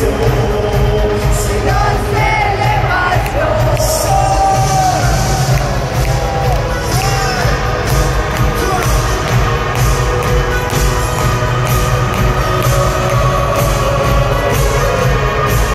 Yes.